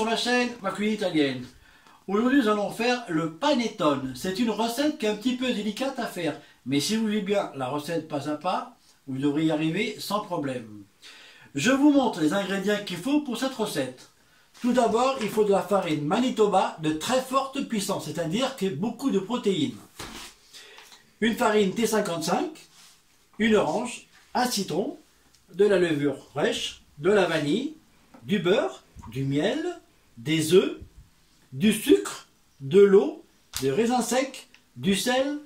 sur la chaîne Ma Cuisine Italienne. Aujourd'hui, nous allons faire le panettone. C'est une recette qui est un petit peu délicate à faire. Mais si vous voulez bien la recette pas à pas, vous devriez y arriver sans problème. Je vous montre les ingrédients qu'il faut pour cette recette. Tout d'abord, il faut de la farine Manitoba de très forte puissance, c'est-à-dire que beaucoup de protéines. Une farine T55, une orange, un citron, de la levure fraîche, de la vanille, du beurre, du miel, des œufs, du sucre, de l'eau, des raisins secs, du sel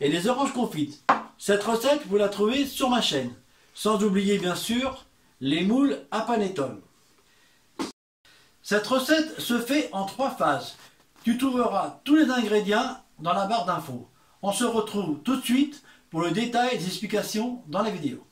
et des oranges confites. Cette recette, vous la trouvez sur ma chaîne. Sans oublier bien sûr les moules à panettone. Cette recette se fait en trois phases. Tu trouveras tous les ingrédients dans la barre d'infos. On se retrouve tout de suite pour le détail des explications dans la vidéo.